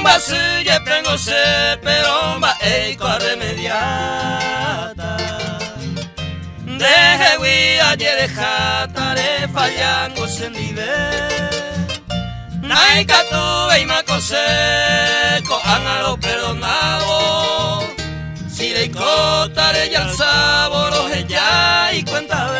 Omba sigue prengo se pero omba eiko remediata Deje guía de jatare fallango sendive Naika tu y macoseco lo perdonado. Si de cotare ya el sabor ya y cuenta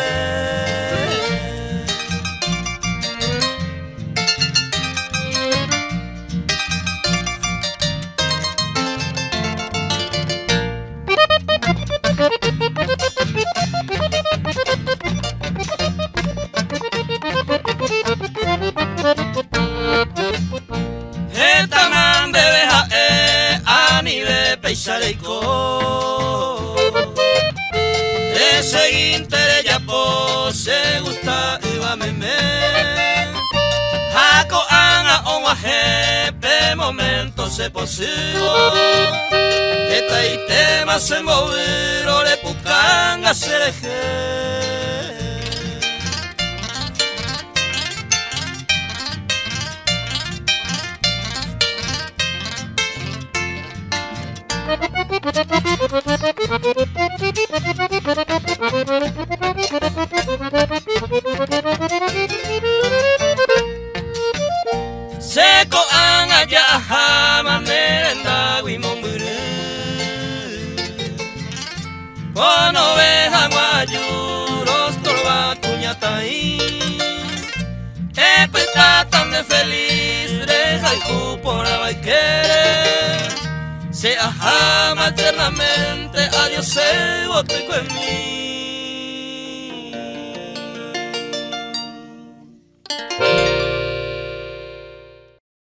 ani be peisareiko Ese intere ya po se gusta iba meme Hako anga onwa hepe momento se posibo Eta itema se moviro le pukanga sereje Seko anga jaha merenda wimonguru Kono beha guayuros torba cuñatai Epeta tan de feliz se ama eternamente a Dios se botico en mí.